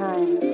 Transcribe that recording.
哎。